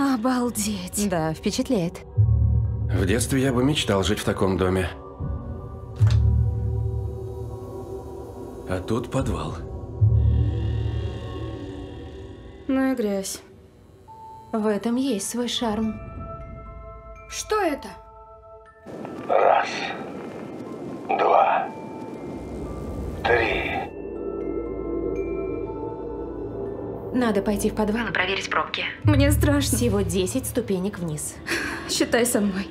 Обалдеть. Да, впечатляет. В детстве я бы мечтал жить в таком доме. А тут подвал. Ну и грязь. В этом есть свой шарм. Что это? Раз, два, три. Надо пойти в подвал и проверить пробки. Мне страшно. Всего 10 ступенек вниз. Считай со мной.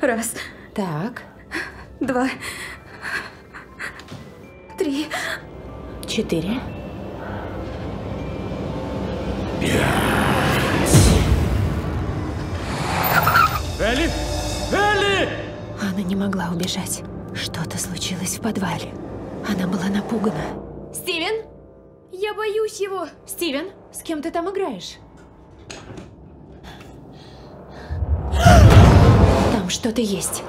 Раз, Так, два, три. четыре. Элли! Элли! Она не могла убежать. Что-то случилось в подвале. Она была напугана. Стивен? Я боюсь его. Стивен, с кем ты там играешь? Там что-то есть.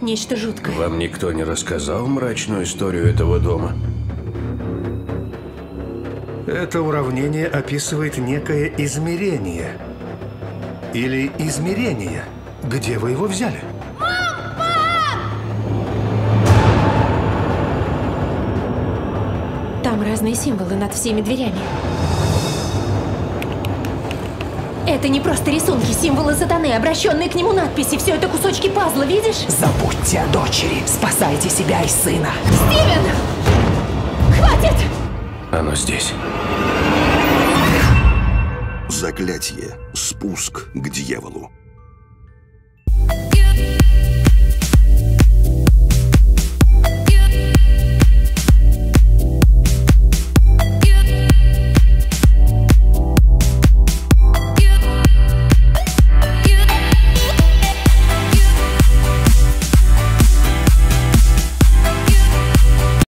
Нечто жуткое. Вам никто не рассказал мрачную историю этого дома? Это уравнение описывает некое измерение. Или измерение. Где вы его взяли? Там разные символы над всеми дверями. Это не просто рисунки, символы сатаны, обращенные к нему надписи. Все это кусочки пазла, видишь? Забудьте о дочери. Спасайте себя и сына. Стивен! Хватит! Оно здесь. Заклятие. Спуск к дьяволу.